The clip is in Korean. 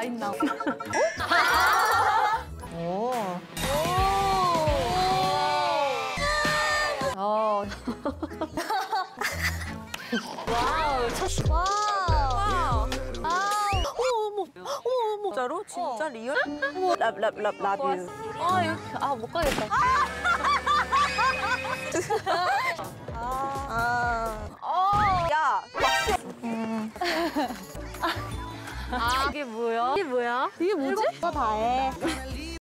와 있나? 어? 오. 오. 어. Wow. Wow. Wow. 어머, 어머, 진짜로? 진짜 어. Real? Love love love love you. 어, 아, 아, 못 가겠다. 아. 아. 아. 아. 야. 음. 아, 이게 뭐야? 이게 뭐야? 이게 뭐지? 다 해.